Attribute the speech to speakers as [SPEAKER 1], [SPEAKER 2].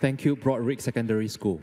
[SPEAKER 1] Thank you, Broadrick Secondary School.